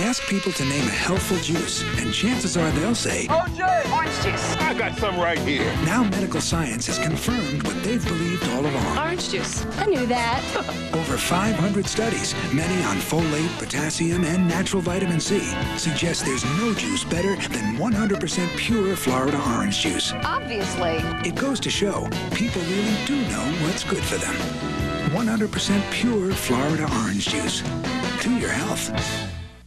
Ask people to name a healthful juice, and chances are they'll say, OJ! Orange juice. I got some right here. Now medical science has confirmed what they've believed all along. Orange juice. I knew that. Over 500 studies, many on folate, potassium, and natural vitamin C, suggest there's no juice better than 100% pure Florida orange juice. Obviously. It goes to show people really do know what's good for them. 100% pure Florida orange juice. To your health.